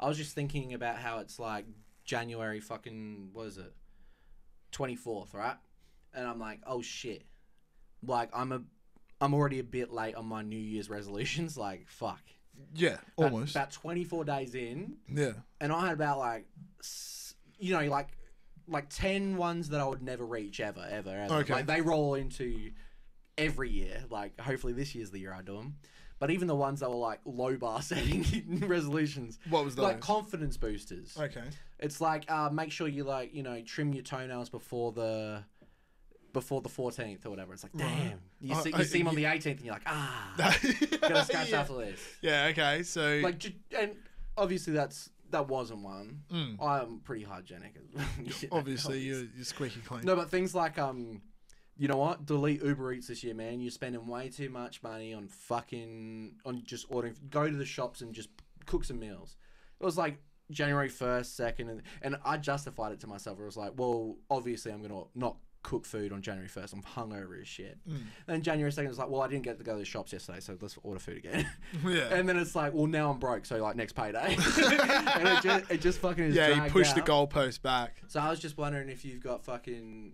I was just thinking about how it's like January fucking what is it, twenty fourth, right? And I'm like, oh shit, like I'm a, I'm already a bit late on my New Year's resolutions. Like fuck, Yeah, About- almost. about twenty four days in, yeah. and I had about like, you know, like like 10 ones that I would never reach ever, ever, ever. Okay. Like they roll into every year. Like hopefully this year's the year I do them. But even the ones that were like low bar setting resolutions, What was that? like confidence boosters. Okay. It's like uh, make sure you like you know trim your toenails before the before the 14th or whatever. It's like damn, you Uh, see, uh, you see them on the 18th and you're like ah, gotta scratch yeah. off the list. yeah. Okay. So Like and obviously that's that wasn't one. Mm. I'm pretty hygienic. as- obviously you're, you're squeaky clean. No, but things like um, you know what? Delete Uber Eats this year, man. You're spending way too much money on fucking on just ordering. Go to the shops and just cook some meals. It was like January first, second, and and I justified it to myself. It was like, well, obviously I'm gonna not cook food on January first. I'm hungover as shit. Mm. Then January second was like, well, I didn't get to go to the shops yesterday, so let's order food again. Yeah. And then it's like, well, now I'm broke, so like next payday. and it just, it just fucking is yeah, you pushed the goalpost back. So I was just wondering if you've got fucking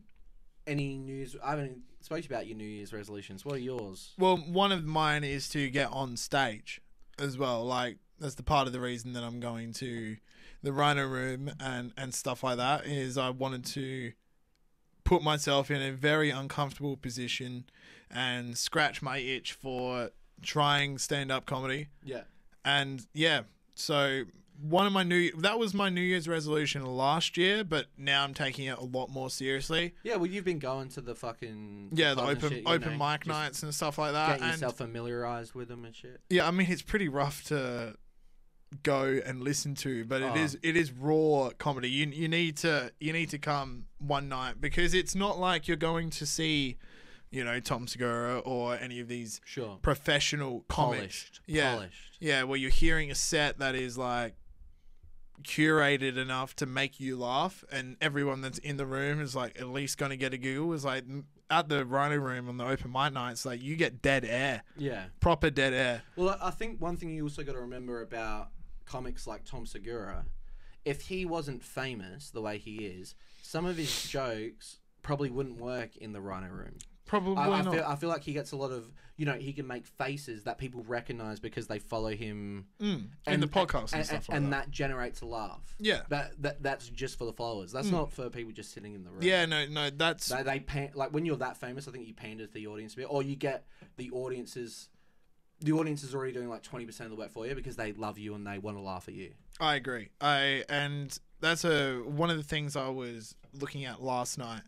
any news. I haven't spoke to you about your New Year's resolutions. What are yours? Well, one of mine is to get on stage as well. Like that's the part of the reason that I'm going to the Rhino Room and and stuff like that is I wanted to put myself in a very uncomfortable position and scratch my itch for trying stand up comedy. Yeah. And yeah, so one of my new that was my New Year's resolution last year, but now I'm taking it a lot more seriously. Yeah, well, you've been going to the fucking Yeah, the open shit, open know, mic nights and stuff like that. Getting and yourself familiarized with them and shit. Yeah, I mean it's pretty rough to go and listen to, but it Oh. is it is raw comedy. You you need to you need to come one night because it's not like you're going to see, you know, Tom Segura or any of these Sure. professional comics. Polished. Yeah. Polished. Yeah, where you're hearing a set that is like curated enough to make you laugh and everyone that's in the room is like at least going to get a giggle is like at the Rhino room on the open mic nights like you get dead air Yeah. proper dead air Well, I I think one thing you also got to remember about comics like Tom Segura, if he wasn't famous the way he is, some of his jokes probably wouldn't work in the Rhino Room. Probably I, I not feel I feel like he gets a lot of you know he can make faces that people recognize because they follow him Mm, in the podcast and, stuff like and that. that generates a laugh. Yeah. that, that that's just for the followers. That's not for people just sitting in the room. Yeah, no, no, that's they, they pan, like when you're that famous. I think you pander to the audience a bit, or you get the audiences. The audience is already doing like twenty percent of the work for you because they love you and they want to laugh at you. I agree. I and that's a one of the things I was looking at last night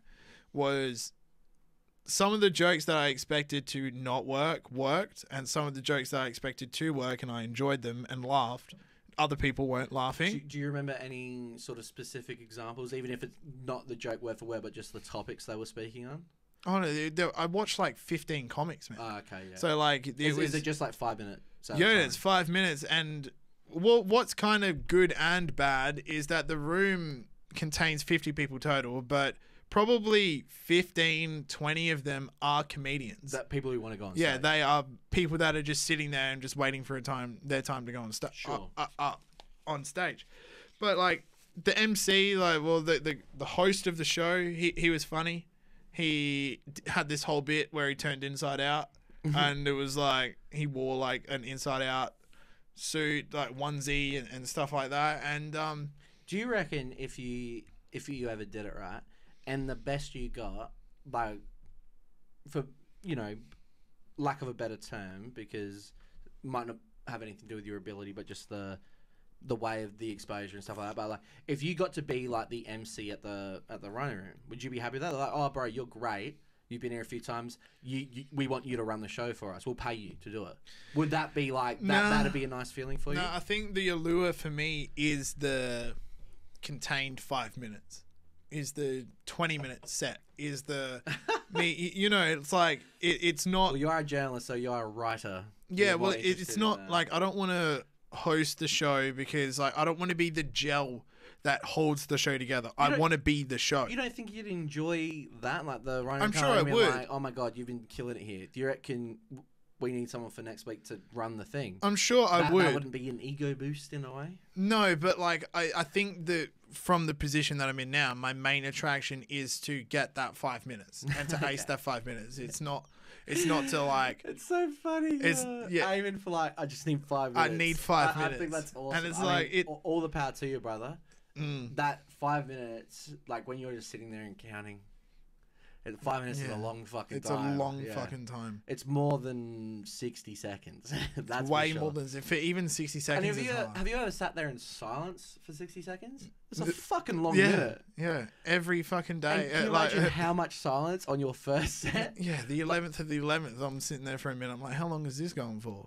was some of the jokes that I expected to not work worked, and some of the jokes that I expected to work and I enjoyed them and laughed. Other people weren't laughing. do you remember any sort of specific examples, even if it's not the joke word for word, but just the topics they were speaking on? Oh no, I watched like fifteen comics, man. Oh, okay, yeah. So like it is, was is it just like five minutes? yeah, it's five minutes, and well, what's kind of good and bad is that the room contains 50 people total, but probably 15, 20 of them are comedians. that people who want to go on. yeah, stage. they are people that are just sitting there and just waiting for a time, their time to go on stage. Sure. Uh, uh, on stage, but like the MC, like well, the the, the host of the show, he he was funny. He had this whole bit where he turned inside out, and it was like he wore like an inside out suit, like onesie and, and stuff like that. And um, Do you reckon if you if you ever did it right, and the best you got, like for you know, lack of a better term, because it might not have anything to do with your ability, but just the the way of the exposure and stuff like that. But like, if you got to be like the MC at the at the Rhino Room, would you be happy with that? Like, oh, bro, you're great. You've been here a few times. You, you, we want you to run the show for us. We'll pay you to do it. Would that be like that? Nah. That'd be a nice feeling for you. no, I think the allure for me is the contained five minutes. Is the twenty minute set? Is the me? You know, it's like it, it's not. Well, you are a journalist, so you are a writer. Yeah, You're well, it, it's not like I don't want to host the show because like I don't want to be the gel that holds the show together. I want to be the show. You don't think you'd enjoy that, like the running? I'm sure I would. Like, oh my god, you've been killing it here. Do you reckon? We need someone for next week to run the thing. I'm sure I that, would. That wouldn't be an ego boost in a way. No, but like I, I think that from the position that I'm in now, my main attraction is to get that five minutes and to ace that five minutes. It's not it's not to like It's so funny. It's- uh, yeah. aiming for like I just need five minutes. I minutes. need five I, I think that's awesome. And it's I mean, like, it- all, the power to you, brother. mm, That five minutes, like when you're just sitting there and counting, five minutes is Yeah. a long fucking it's time. a long Yeah. fucking time. It's more than sixty seconds. that's It's for way sure. more than if it, even sixty And seconds have is you, hard. have you ever sat there in silence for 60 seconds? It's a fucking long yeah, minute. yeah, every fucking And day. can you uh, like, imagine how much silence on your first set? yeah, the eleventh of the eleventh, I'm sitting there for a minute. I'm like, how long is this going for?